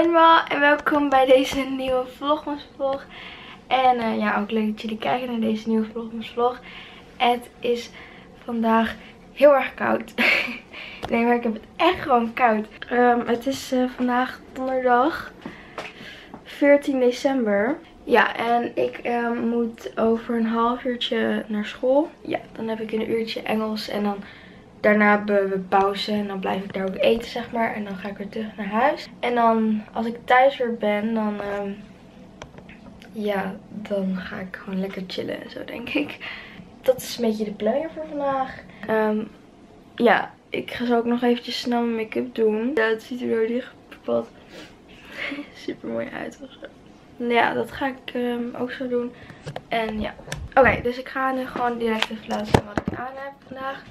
Allemaal en welkom bij deze nieuwe Vlogmas vlog. En uh, ja, ook leuk dat jullie kijken naar deze nieuwe Vlogmas vlog. Het is vandaag heel erg koud. nee, maar ik heb het echt gewoon koud. Um, het is uh, vandaag donderdag 14 december. Ja, en ik um, moet over een half uurtje naar school. Ja, dan heb ik een uurtje Engels en dan daarna hebben we pauze en dan blijf ik daar ook eten, zeg maar. En dan ga ik weer terug naar huis. En dan, als ik thuis weer ben, dan, um, ja, dan ga ik gewoon lekker chillen en zo, denk ik. Dat is een beetje de planning voor vandaag. Um, ja, ik ga zo ook nog eventjes snel mijn make-up doen. Ja, het ziet er door die wat super mooi uit zo. Ja, dat ga ik um, ook zo doen. En ja. Oké, dus ik ga nu gewoon direct even laten zien wat ik aan heb vandaag.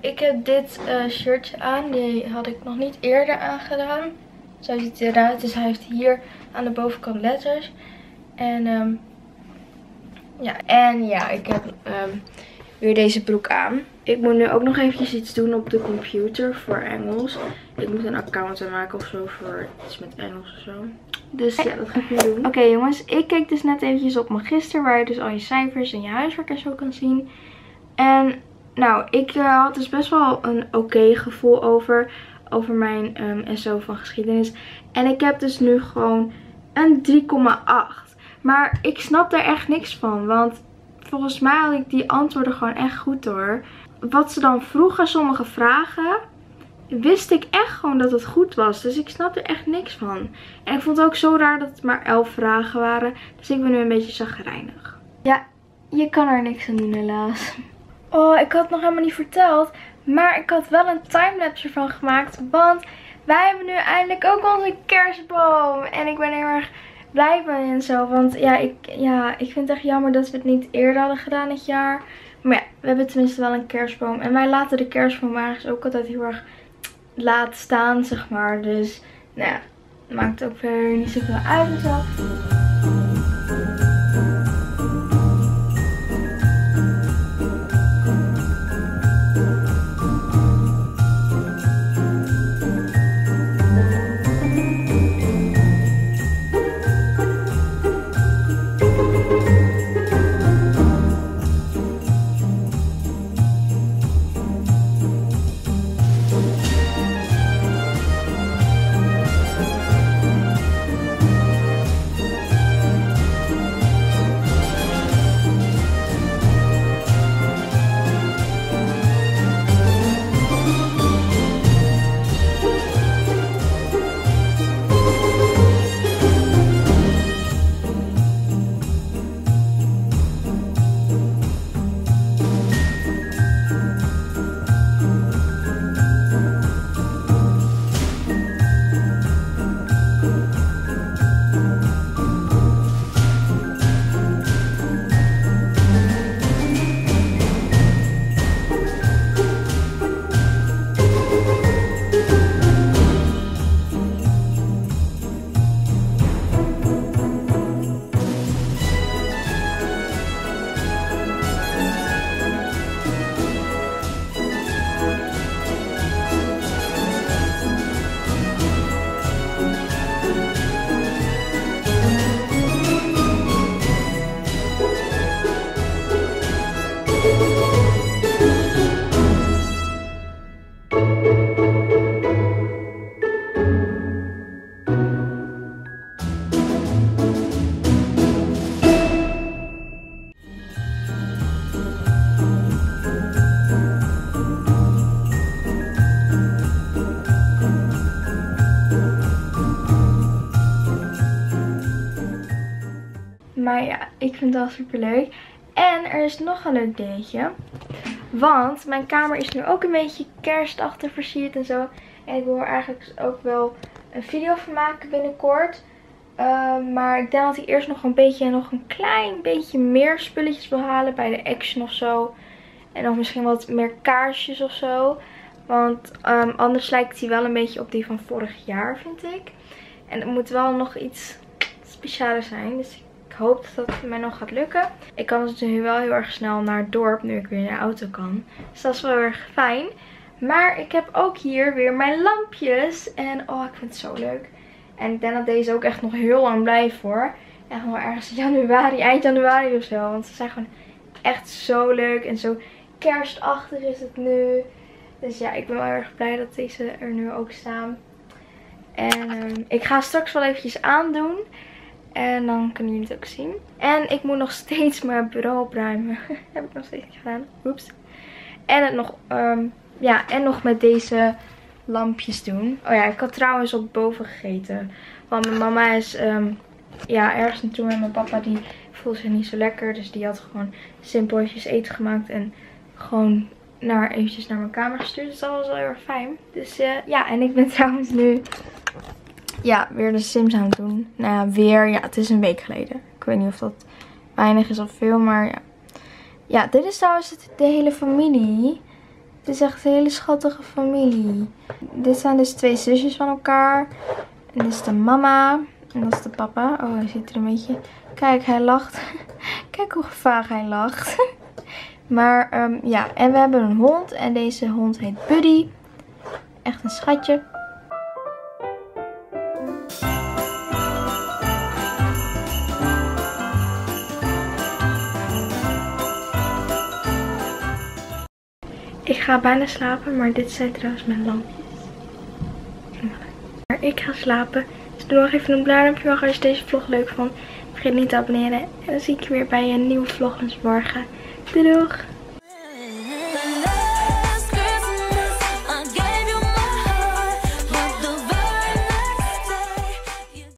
Ik heb dit uh, shirtje aan. Die had ik nog niet eerder aangedaan. Zo ziet hij eruit. Dus hij heeft hier aan de bovenkant letters. En um, ja, en ja, ik heb um, weer deze broek aan. Ik moet nu ook nog eventjes iets doen op de computer voor Engels. Ik moet een account aanmaken of zo voor iets met Engels of zo. Dus ja, dat ga ik nu doen. Oké jongens, ik keek dus net eventjes op Magister waar je dus al je cijfers en je huiswerk en zo kan zien. En nou, ik uh, had dus best wel een oké gevoel over, over mijn um, SO van geschiedenis. En ik heb dus nu gewoon een 3,8. Maar ik snap daar echt niks van. Want volgens mij had ik die antwoorden gewoon echt goed door. Wat ze dan vroegen, sommige vragen, wist ik echt gewoon dat het goed was. Dus ik snap er echt niks van. En ik vond ook zo raar dat het maar 11 vragen waren. Dus ik ben nu een beetje zagrijnig. Ja, je kan er niks aan doen helaas. Oh, ik had het nog helemaal niet verteld. Maar ik had wel een timelapse ervan gemaakt. Want wij hebben nu eindelijk ook onze kerstboom. En ik ben heel erg blij mee en zo. Want ja ik, ja, ik vind het echt jammer dat we het niet eerder hadden gedaan dit jaar. Maar ja, we hebben tenminste wel een kerstboom. En wij laten de kerstboom eigenlijk ook altijd heel erg laat staan, zeg maar. Dus, nou ja, maakt ook verder niet zoveel uit en zo. Maar ja, ik vind het wel super leuk. En er is nog een leuk dingetje. Want mijn kamer is nu ook een beetje kerstachtig versierd en zo. En ik wil er eigenlijk ook wel een video van maken binnenkort. Uh, maar ik denk dat ik eerst nog een beetje, nog een klein beetje meer spulletjes wil halen bij de Action of zo. En nog misschien wat meer kaarsjes of zo. Want um, anders lijkt hij wel een beetje op die van vorig jaar, vind ik. En het moet wel nog iets specialer zijn. Dus ik hoop dat dat mij nog gaat lukken. Ik kan dus nu wel heel erg snel naar het dorp nu ik weer in de auto kan. Dus dat is wel heel erg fijn. Maar ik heb ook hier weer mijn lampjes. En oh, ik vind het zo leuk. En ik denk dat deze ook echt nog heel lang blijft voor. Echt nog ergens januari, eind januari of zo. Want ze zijn gewoon echt zo leuk en zo kerstachtig is het nu. Dus ja, ik ben wel erg blij dat deze er nu ook staan. En ehm, ik ga straks wel eventjes aandoen. En dan kunnen jullie het ook zien. En ik moet nog steeds mijn bureau opruimen. Heb ik nog steeds niet gedaan. Oeps. En het nog, ehm, ja, en nog met deze lampjes doen. Oh ja, ik had trouwens op boven gegeten. Want mijn mama is um, ja, ergens naartoe en mijn papa die voelde zich niet zo lekker. Dus die had gewoon simpeltjes eten gemaakt en gewoon naar, eventjes naar mijn kamer gestuurd. Dus dat was wel heel erg fijn. Dus uh, ja, en ik ben trouwens nu ja, weer de Sims aan het doen. Nou ja, weer. Ja, het is een week geleden. Ik weet niet of dat weinig is of veel, maar ja. Ja, dit is trouwens de hele familie. Het is echt een hele schattige familie. Dit zijn dus twee zusjes van elkaar. En dit is de mama. En dat is de papa. Oh, hij zit er een beetje... Kijk, hij lacht. Kijk hoe vaag hij lacht. maar um, ja, en we hebben een hond. En deze hond heet Buddy. Echt een schatje. Ga bijna slapen, maar dit zijn trouwens mijn lampjes. Maar ik ga slapen. Dus doe nog even een blauw duimpje als je deze vlog leuk vond. Vergeet niet te abonneren. En dan zie ik je weer bij een nieuwe vlog morgen. Doei!